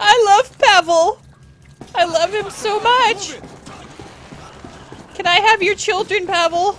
I love Pavel. I love him so much. Can I have your children, Pavel?